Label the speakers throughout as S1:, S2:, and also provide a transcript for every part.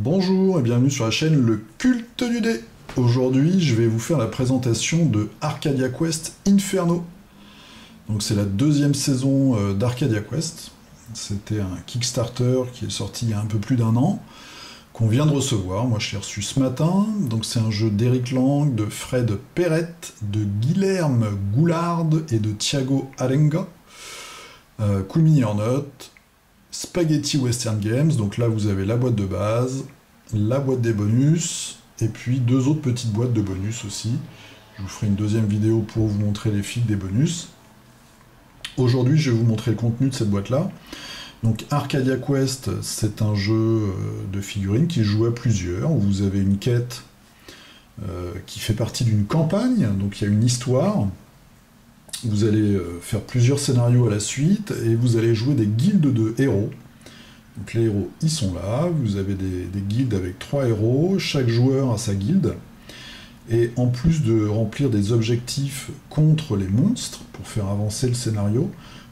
S1: Bonjour et bienvenue sur la chaîne Le Culte du Dé. Aujourd'hui, je vais vous faire la présentation de Arcadia Quest Inferno. C'est la deuxième saison euh, d'Arcadia Quest. C'était un Kickstarter qui est sorti il y a un peu plus d'un an, qu'on vient de recevoir. Moi, je l'ai reçu ce matin. Donc c'est un jeu d'Eric Lang, de Fred Perret, de Guilherme Goulard et de Thiago Arenga. Euh, cool mini en note, Spaghetti Western Games, donc là vous avez la boîte de base, la boîte des bonus, et puis deux autres petites boîtes de bonus aussi. Je vous ferai une deuxième vidéo pour vous montrer les fils des bonus. Aujourd'hui, je vais vous montrer le contenu de cette boîte-là. Donc Arcadia Quest, c'est un jeu euh, de figurines qui joue à plusieurs. Vous avez une quête euh, qui fait partie d'une campagne, donc il y a une histoire. Vous allez euh, faire plusieurs scénarios à la suite et vous allez jouer des guildes de héros. Donc les héros, ils sont là. Vous avez des, des guildes avec trois héros. Chaque joueur a sa guilde. Et en plus de remplir des objectifs contre les monstres pour faire avancer le scénario,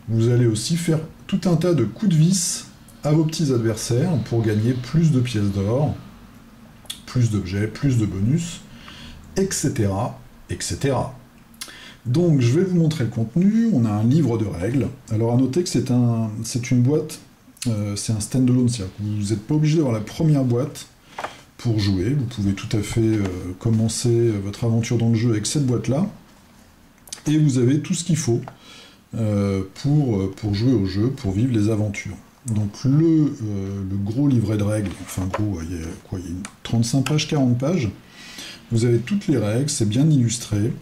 S1: vous allez aussi faire tout un tas de coups de vis à vos petits adversaires pour gagner plus de pièces d'or, plus d'objets, plus de bonus, etc. etc. Donc je vais vous montrer le contenu, on a un livre de règles. Alors à noter que c'est un, une boîte, euh, c'est un stand-alone, c'est-à-dire que vous n'êtes pas obligé d'avoir la première boîte pour jouer, vous pouvez tout à fait euh, commencer votre aventure dans le jeu avec cette boîte-là, et vous avez tout ce qu'il faut euh, pour, jouer au jeu, pour vivre les aventures. Donc le, gros livret de règles, enfin gros, quoi, il y a 35 pages, 40 pages, vous avez toutes les règles, c'est bien illustré,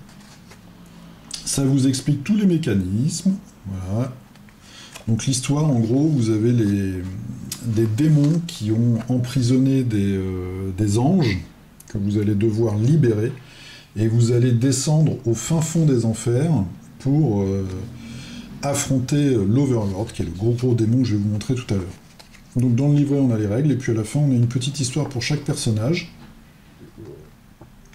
S1: ça vous explique tous les mécanismes. Donc l'histoire, en gros, vous avez des démons qui ont emprisonné des, euh, des, anges que vous allez devoir libérer. Et vous allez descendre au fin fond des enfers pour euh, affronter l'Overlord, qui est le gros gros démon que je vais vous montrer tout à l'heure. Donc dans le livret, on a les règles, et puis à la fin, on a une petite histoire pour chaque personnage.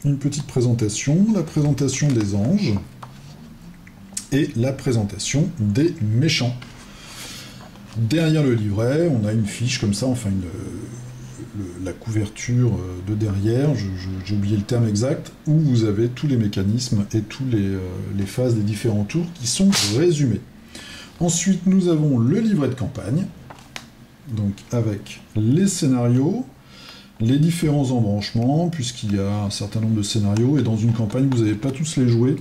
S1: Une petite présentation, la présentation des anges et la présentation des méchants. Derrière le livret, on a une fiche comme ça, enfin la couverture euh, de derrière, j'ai oublié le terme exact, où vous avez tous les mécanismes et toutes les, euh, les phases des différents tours qui sont résumés. Ensuite, nous avons le livret de campagne, donc avec les scénarios, les différents embranchements, puisqu'il y a un certain nombre de scénarios, et dans une campagne, vous n'allez pas tous les jouer,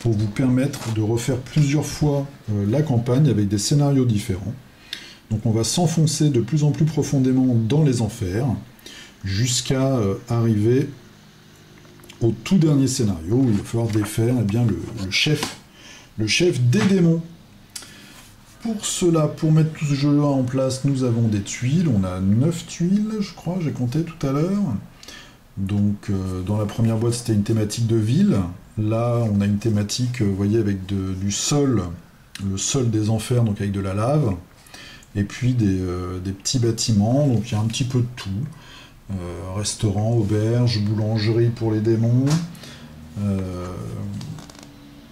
S1: pour vous permettre de refaire plusieurs fois euh, la campagne avec des scénarios différents. Donc on va s'enfoncer de plus en plus profondément dans les enfers, jusqu'à euh, arriver au tout dernier scénario, où il va falloir défaire eh bien, le, chef, le chef des démons. Pour cela, pour mettre tout ce jeu-là en place, nous avons des tuiles. On a 9 tuiles, je crois, j'ai compté tout à l'heure. Donc, euh, dans la première boîte, c'était une thématique de ville. Là, on a une thématique, euh, voyez, avec du sol, le sol des enfers, donc avec de la lave, et puis des, euh, petits bâtiments, donc il y a un petit peu de tout. Euh, restaurant, auberge, boulangerie pour les démons.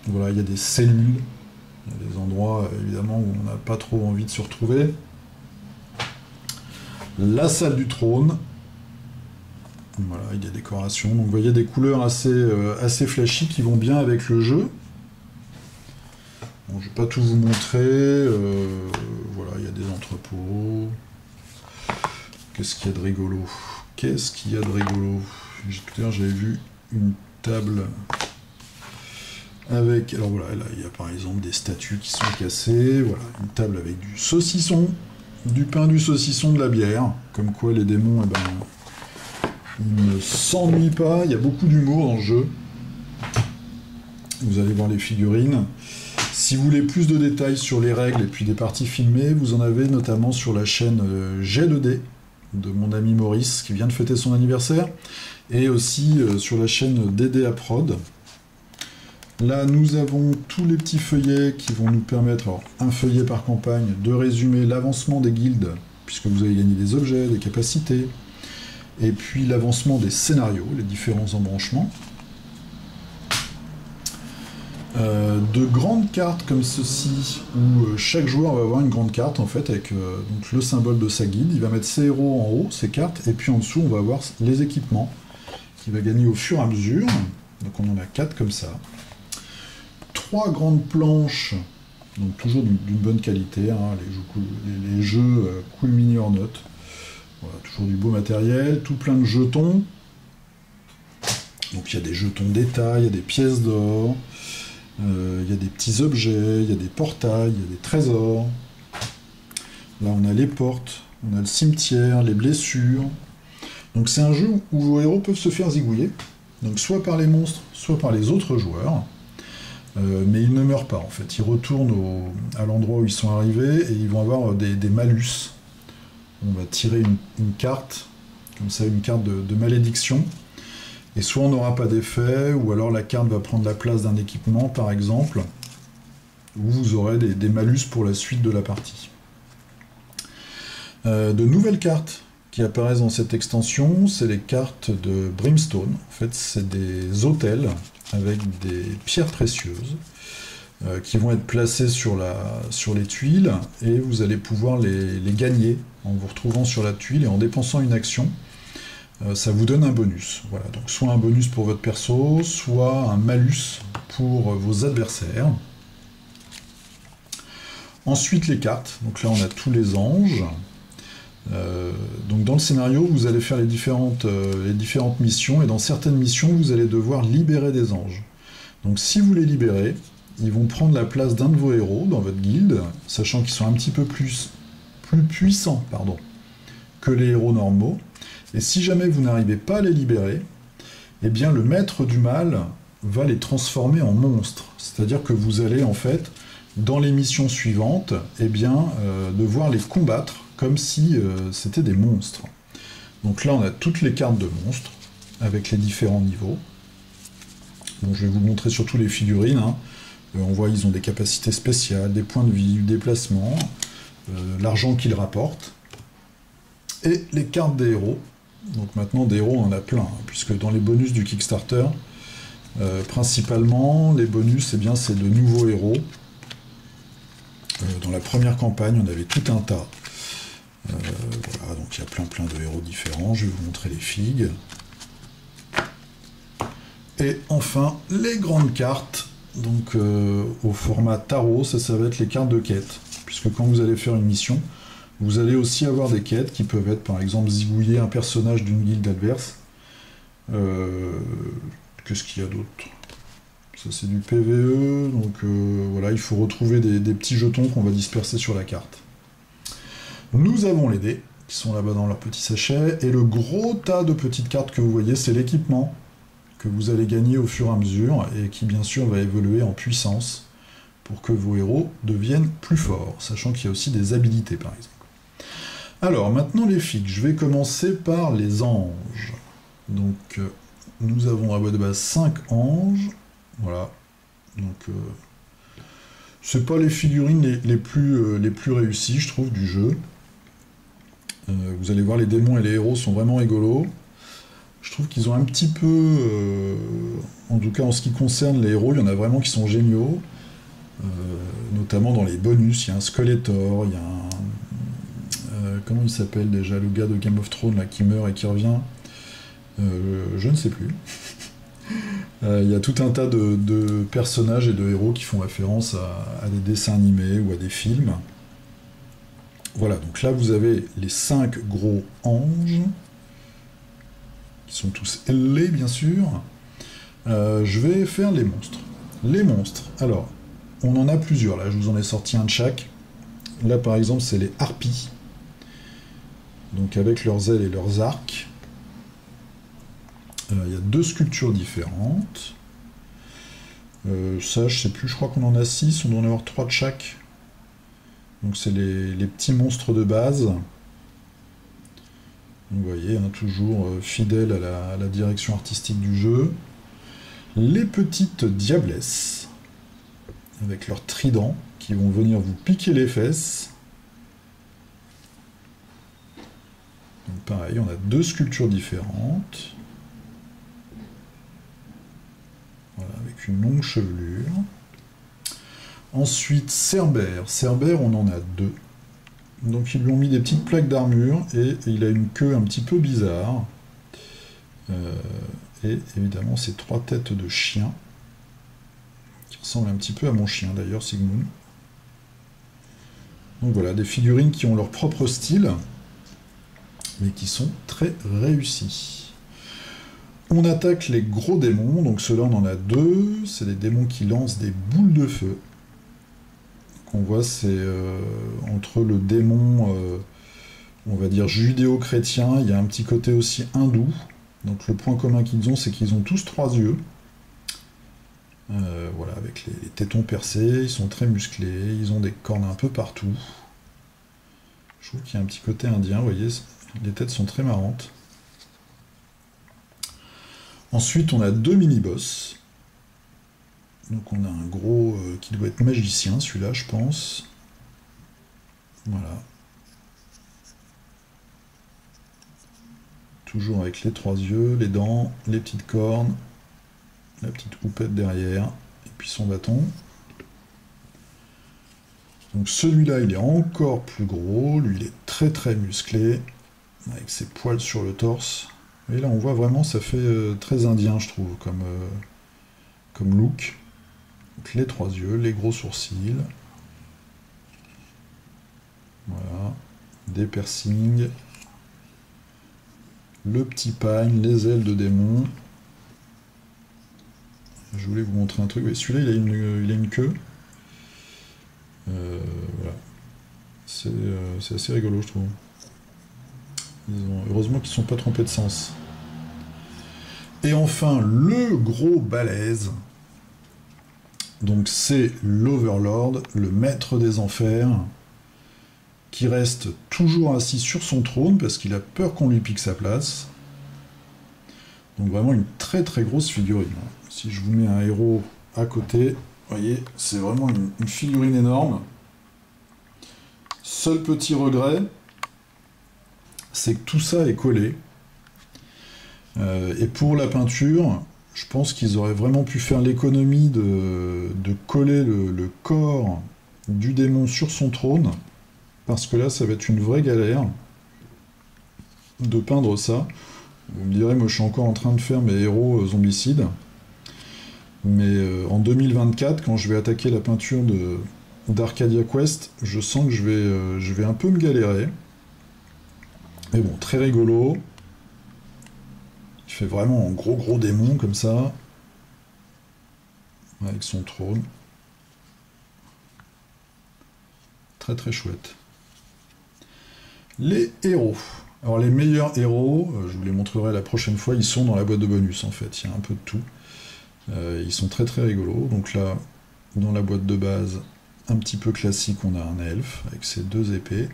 S1: voilà, il y a des cellules, il y a des endroits évidemment où on n'a pas trop envie de se retrouver. La salle du trône, voilà, il y a décoration. Donc vous voyez des couleurs assez, euh, flashy qui vont bien avec le jeu. Je ne vais pas tout vous montrer. Euh, voilà, il y a des entrepôts. Qu'est-ce qu'il y a de rigolo? Qu'est-ce qu'il y a de rigolo? Tout à l'heure, j'avais vu une table avec... Alors voilà, là, il y a par exemple des statues qui sont cassées. Voilà, une table avec du saucisson, du pain, du saucisson, de la bière. Comme quoi, les démons, eh ben, il ne s'ennuie pas, il y a beaucoup d'humour dans le jeu. Vous allez voir les figurines. Si vous voulez plus de détails sur les règles et puis des parties filmées, vous en avez notamment sur la chaîne euh, G2D de mon ami Maurice qui vient de fêter son anniversaire et aussi euh, sur la chaîne DDA Prod. Là, nous avons tous les petits feuillets qui vont nous permettre, alors un feuillet par campagne, de résumer l'avancement des guildes, puisque vous avez gagné des objets, des capacités, et puis l'avancement des scénarios, les différents embranchements. Euh, de grandes cartes comme ceci, où euh, chaque joueur va avoir une grande carte en fait avec euh, donc le symbole de sa guide. Il va mettre ses héros en haut, ses cartes, et puis en dessous on va avoir les équipements qu'il va gagner au fur et à mesure. Donc on en a quatre comme ça. Trois grandes planches, donc toujours d'une bonne qualité, hein, les, jeux, les, cool mini hors note. Toujours du beau matériel, tout plein de jetons. Donc il y a des jetons d'état, il y a des pièces d'or, euh, il y a des petits objets, il y a des portails, il y a des trésors. Là, on a les portes, on a le cimetière, les blessures. Donc c'est un jeu où vos héros peuvent se faire zigouiller, donc soit par les monstres, soit par les autres joueurs. Euh, mais ils ne meurent pas en fait, ils retournent à l'endroit où ils sont arrivés et ils vont avoir des, malus. On va tirer une, carte, comme ça une carte de malédiction, et soit on n'aura pas d'effet, ou alors la carte va prendre la place d'un équipement, par exemple, ou vous aurez des, malus pour la suite de la partie. Euh, de nouvelles cartes qui apparaissent dans cette extension, c'est les cartes de Brimstone. En fait, c'est des hôtels avec des pierres précieuses euh, qui vont être placées sur, les tuiles et vous allez pouvoir les, gagner en vous retrouvant sur la tuile et en dépensant une action. Euh, ça vous donne un bonus. Voilà, donc soit un bonus pour votre perso, soit un malus pour vos adversaires. Ensuite les cartes, donc là on a tous les anges. Euh, donc dans le scénario, vous allez faire les différentes, euh, les différentes missions, et dans certaines missions, vous allez devoir libérer des anges. Donc si vous les libérez, ils vont prendre la place d'un de vos héros dans votre guilde, sachant qu'ils sont un petit peu plus, plus puissants pardon, que les héros normaux. Et si jamais vous n'arrivez pas à les libérer, eh bien le maître du mal va les transformer en monstres. C'est-à-dire que vous allez en fait, dans les missions suivantes, eh bien, euh, devoir les combattre comme si euh, c'était des monstres. Donc là, on a toutes les cartes de monstres, avec les différents niveaux. Bon, je vais vous montrer surtout les figurines. Hein. Euh, on voit ils ont des capacités spéciales, des points de vie, du déplacement, l'argent qu'ils rapportent. Et les cartes des héros, donc maintenant, des héros, on en a plein, hein, puisque dans les bonus du Kickstarter, euh, principalement, les bonus, eh bien, c'est de nouveaux héros. Euh, dans la première campagne, on avait tout un tas. Euh, voilà, donc il y a plein plein de héros différents. Je vais vous montrer les figues. Et enfin, les grandes cartes. Donc au format tarot, ça, ça va être les cartes de quête. Puisque quand vous allez faire une mission, vous allez aussi avoir des quêtes qui peuvent être par exemple zigouiller un personnage d'une guilde adverse. Euh, qu'est-ce qu'il y a d'autre? Ça c'est du PVE, donc euh, voilà, il faut retrouver des, petits jetons qu'on va disperser sur la carte. Nous avons les dés, qui sont là-bas dans leur petit sachet, et le gros tas de petites cartes que vous voyez, c'est l'équipement que vous allez gagner au fur et à mesure, et qui bien sûr va évoluer en puissance pour que vos héros deviennent plus forts, sachant qu'il y a aussi des habilités par exemple. Alors, maintenant les figues. Je vais commencer par les anges. Donc, euh, nous avons à bout de base 5 anges. Voilà. Donc, euh, c'est pas les figurines les, plus, euh, les plus réussies, je trouve, du jeu. vous allez voir, les démons et les héros sont vraiment rigolos. Je trouve qu'ils ont un petit peu, en tout cas en ce qui concerne les héros, il y en a vraiment qui sont géniaux. Notamment dans les bonus, il y a un Skeletor, il y a un euh, comment il s'appelle déjà le gars de Game of Thrones là, qui meurt et qui revient euh, Je ne sais plus. Euh, il y a tout un tas de, personnages et de héros qui font référence à, des dessins animés ou à des films. Voilà, donc là vous avez les cinq gros anges, qui sont tous ailés bien sûr. je vais faire les monstres. Les monstres, alors, on en a plusieurs là, je vous en ai sorti un de chaque. Là par exemple c'est les harpies donc avec leurs ailes et leurs arcs. Euh, il y a deux sculptures différentes. Euh, ça, je sais plus, je crois qu'on en a six, on doit en avoir trois de chaque. Donc c'est les, petits monstres de base. vous voyez, hein, toujours euh, fidèle à la, direction artistique du jeu. Les petites diablesses, avec leurs tridents, qui vont venir vous piquer les fesses. Donc pareil, on a deux sculptures différentes. Voilà, avec une longue chevelure. Ensuite, Cerbère. Cerbère, on en a deux. Donc ils lui ont mis des petites plaques d'armure et il a une queue un petit peu bizarre. Euh, et évidemment ces trois têtes de chien, qui ressemblent un petit peu à mon chien d'ailleurs, Sigmund. Donc voilà, des figurines qui ont leur propre style, mais qui sont très réussies. On attaque les gros démons, donc ceux-là on en a deux, c'est des démons qui lancent des boules de feu qu'on voit, c'est euh, entre le démon, euh, on va dire judéo-chrétien, il y a un petit côté aussi hindou. Donc le point commun qu'ils ont, c'est qu'ils ont tous trois yeux. Euh, voilà, avec les, tétons percés, ils sont très musclés, ils ont des cornes un peu partout. Je trouve qu'il y a un petit côté indien, vous voyez, les têtes sont très marrantes. Ensuite, on a deux mini-boss. Donc on a un gros euh, qui doit être magicien, celui-là, je pense. Voilà. Toujours avec les trois yeux, les dents, les petites cornes, la petite houppette derrière, et puis son bâton. Donc celui-là, il est encore plus gros, lui, il est très très musclé, avec ses poils sur le torse. Et là, on voit vraiment, ça fait euh, très indien, je trouve, comme, euh, comme look les trois yeux, les gros sourcils. Voilà. Des piercings. Le petit pagne, les ailes de démon. Je voulais vous montrer un truc. Celui-là, il, a une, il a une queue. Euh, voilà. Euh, c'est assez rigolo, je trouve. heureusement qu'ils ne sont pas trompés de sens. Et enfin, le gros balèze. Donc c'est l'Overlord, le maître des enfers, qui reste toujours assis sur son trône parce qu'il a peur qu'on lui pique sa place. Donc vraiment une très très grosse figurine. Si je vous mets un héros à côté, vous voyez, c'est vraiment une, figurine énorme. Seul petit regret, c'est que tout ça est collé. Euh, et pour la peinture, je pense qu'ils auraient vraiment pu faire l'économie de, coller le, corps du démon sur son trône, parce que là, ça va être une vraie galère de peindre ça. Vous me direz, moi je suis encore en train de faire mes héros euh, zombicides, mais euh, en 2024, quand je vais attaquer la peinture d'Arcadia Quest, je sens que je vais, euh, je vais un peu me galérer. Mais bon, très rigolo. Il fait vraiment un gros gros démon comme ça. Avec son trône. Très très chouette. Les héros. Alors les meilleurs héros, euh, je vous les montrerai la prochaine fois, ils sont dans la boîte de bonus en fait, il y a un peu de tout. Euh, ils sont très très rigolos. Donc là, dans la boîte de base, un petit peu classique, on a un elfe avec ses deux épées.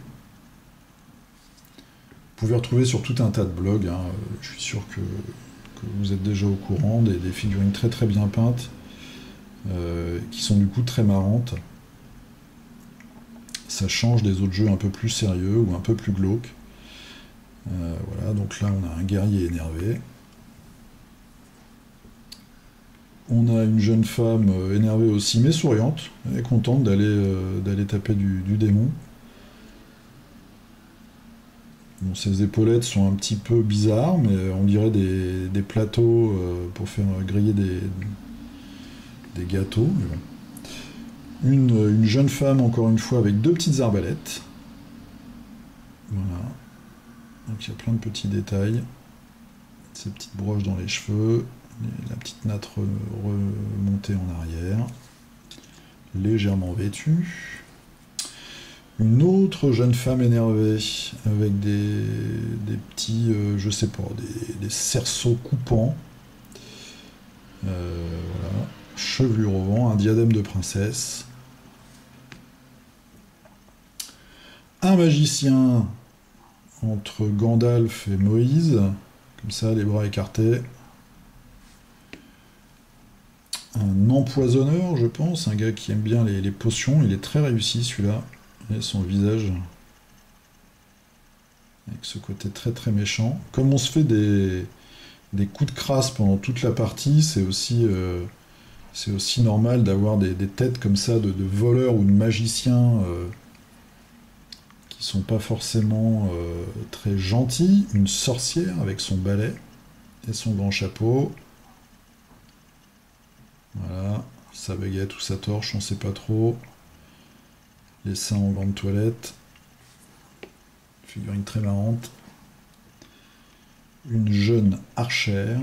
S1: Vous pouvez retrouver sur tout un tas de blogs, hein. je suis sûr que, vous êtes déjà au courant, des, figurines très très bien peintes, euh, qui sont du coup très marrantes. Ça change des autres jeux un peu plus sérieux ou un peu plus glauques. Euh, voilà, donc là on a un guerrier énervé. On a une jeune femme euh, énervée aussi, mais souriante. Est contente d'aller taper du démon. ces épaulettes sont un petit peu bizarres, mais on dirait des, plateaux euh, pour faire griller des, des gâteaux. Une, jeune femme, encore une fois, avec deux petites arbalètes. Voilà. Donc il y a plein de petits détails. Ces petites broches dans les cheveux, la petite natte remontée en arrière, légèrement vêtue. Une autre jeune femme énervée, avec des, petits, euh, je sais pas, des, cerceaux coupants. Euh, voilà. Chevelure au vent, un diadème de princesse. Un magicien entre Gandalf et Moïse, comme ça, les bras écartés. Un empoisonneur, je pense, un gars qui aime bien les potions, il est très réussi celui-là son visage avec ce côté très très méchant. Comme on se fait des, coups de crasse pendant toute la partie, c'est aussi, euh, aussi normal d'avoir des, têtes comme ça de, voleurs ou de magiciens euh, qui sont pas forcément euh, très gentils. Une sorcière avec son balai et son grand chapeau. Voilà, sa baguette ou sa torche, on sait pas trop. Les seins en grande toilette. Figurine très marrante. Une jeune archère.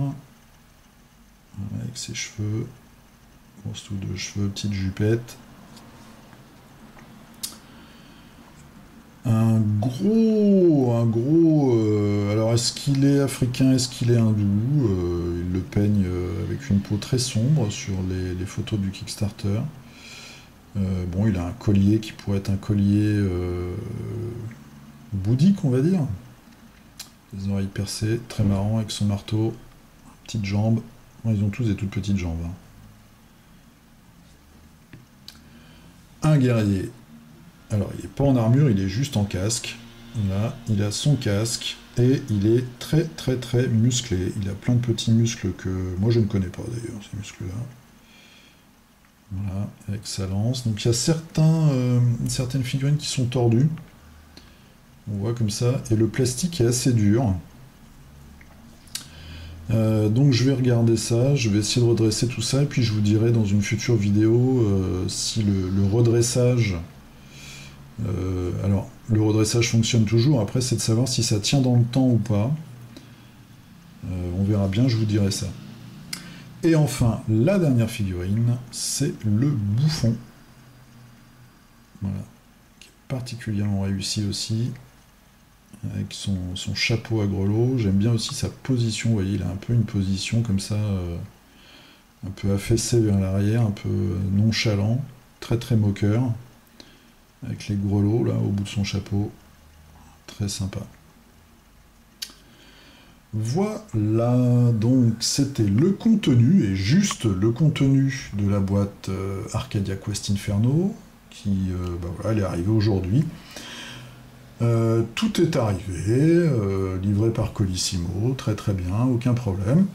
S1: Avec ses cheveux. Grosse tout de cheveux, petite jupette. Un gros, un gros. Euh, est-ce qu'il est africain, est-ce qu'il est hindou euh, Il le peigne euh, avec une peau très sombre sur les, photos du Kickstarter. bon, il a un collier qui pourrait être un collier bouddhique, on va dire. Les oreilles percées, très marrant avec son marteau, petite jambe. ils ont tous des toutes petites jambes. Hein. Un guerrier alors, il n'est pas en armure, il est juste en casque. Là, il a son casque et il est très très très musclé. Il a plein de petits muscles que moi je ne connais pas d'ailleurs, ces muscles-là. Voilà, avec sa lance. Donc il y a certains, euh, certaines figurines qui sont tordues. On voit comme ça. Et le plastique est assez dur. Euh, donc je vais regarder ça, je vais essayer de redresser tout ça, et puis je vous dirai dans une future vidéo euh, si le redressage euh, alors, le redressage fonctionne toujours. Après, c'est de savoir si ça tient dans le temps ou pas. Euh, on verra bien, je vous dirai ça. Et enfin, la dernière figurine, c'est le bouffon. Voilà. Qui est particulièrement réussi aussi. Avec son, chapeau à grelot. J'aime bien aussi sa position. Vous voyez, il a un peu une position comme ça, euh, un peu affaissé vers l'arrière, un peu nonchalant, très très moqueur avec les grelots là au bout de son chapeau. Très sympa. Voilà, donc c'était le contenu, et juste le contenu de la boîte euh, Arcadia Quest Inferno, qui euh, bah voilà, est arrivée aujourd'hui. Euh, tout est arrivé, livré par Colissimo, très très bien, aucun problème.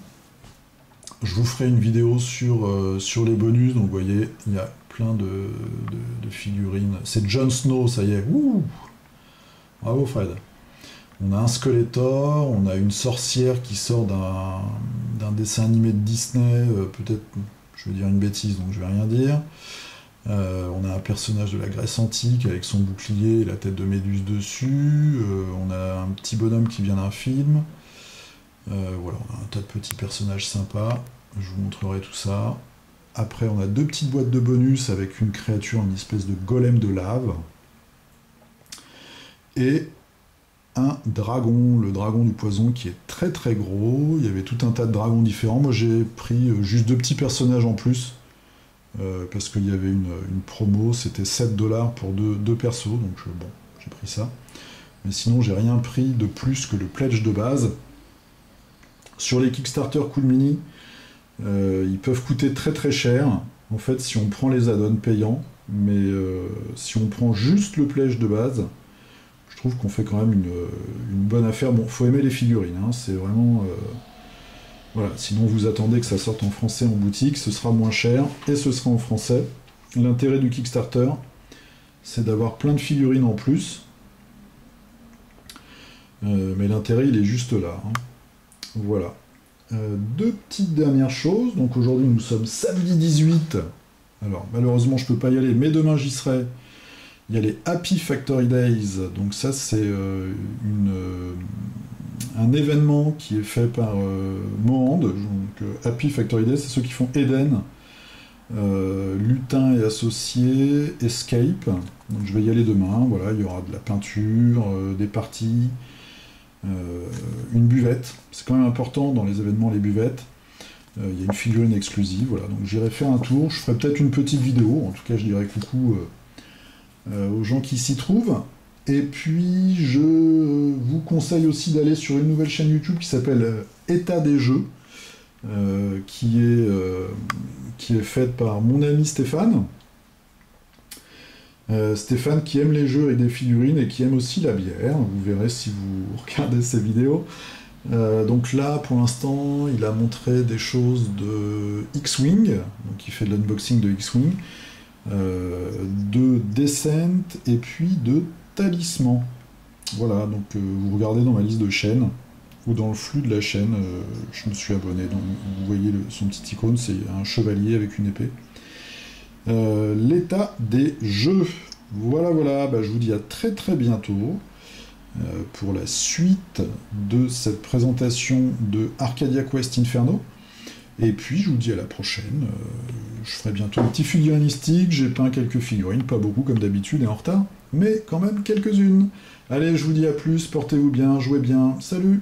S1: Je vous ferai une vidéo sur, sur les bonus, donc vous voyez, il y a plein de, figurines. C'est Jon Snow, ça y est. Bravo Fred. On a un Skeletor, on a une sorcière qui sort d'un dessin animé de Disney, euh, peut-être, je vais dire une bêtise, donc je vais rien dire. Euh, on a un personnage de la Grèce antique avec son bouclier et la tête de Méduse dessus. Euh, on a un petit bonhomme qui vient d'un film. voilà, on a un tas de petits personnages sympas. Je vous montrerai tout ça. Après, on a deux petites boîtes de bonus avec une créature, une espèce de golem de lave. Et un dragon, le dragon du poison, qui est très très gros. Il y avait tout un tas de dragons différents. Moi, j'ai pris euh, juste deux petits personnages en plus. Euh, parce qu'il y avait une, promo, c'était 7 dollars pour deux, persos, donc bon, j'ai pris ça. Mais sinon, j'ai rien pris de plus que le pledge de base. Sur les Kickstarter Cool Mini, ils peuvent coûter très très cher, en fait, si on prend les add-ons payants, mais euh, si on prend juste le pledge de base, je trouve qu'on fait quand même une, bonne affaire. Bon, faut aimer les figurines, hein, c'est vraiment... Euh, voilà, sinon vous attendez que ça sorte en français en boutique, ce sera moins cher, et ce sera en français. L'intérêt du Kickstarter, c'est d'avoir plein de figurines en plus, mais l'intérêt, il est juste là. Hein. Voilà. Euh, deux petites dernières choses. Donc aujourd'hui, nous sommes samedi 18. Alors malheureusement, je ne peux pas y aller, mais demain j'y serai. Il y a les Happy Factory Days. Donc ça, c'est euh, euh, un événement qui est fait par Mohand. Donc Happy Factory Days, c'est ceux qui font Eden. Lutin et associés, Escape. Donc je vais y aller demain. Voilà, il y aura de la peinture, des parties. Euh, une buvette. C'est quand même important dans les événements, les buvettes. Euh, il y a une figurine exclusive, voilà. Donc j'irai faire un tour. Je ferai peut-être une petite vidéo. En tout cas, je dirai coucou euh, aux gens qui s'y trouvent. Et puis, je vous conseille aussi d'aller sur une nouvelle chaîne YouTube qui s'appelle État des jeux, qui, est, qui est faite par mon ami Stéphane, euh, Stéphane qui aime les jeux et des figurines et qui aime aussi la bière. Vous verrez si vous regardez ces vidéos. Euh, donc là, pour l'instant, il a montré des choses de X-Wing, donc il fait de l'unboxing de X-Wing, euh, de Descent et puis de Talisman. Voilà, donc vous regardez dans ma liste de chaînes ou dans le flux de la chaîne, je me suis abonné. Donc vous voyez son petit icône, c'est un chevalier avec une épée. L'état des jeux. Voilà, voilà, bah, je vous dis à très très bientôt. Euh, pour la suite de cette présentation de Arcadia Quest Inferno. Et puis je vous dis à la prochaine. Euh, je ferai bientôt un petit figurinistique. J'ai peint quelques figurines, pas beaucoup comme d'habitude et en retard, mais quand même quelques-unes. Allez, je vous dis à plus, portez-vous bien, jouez bien. Salut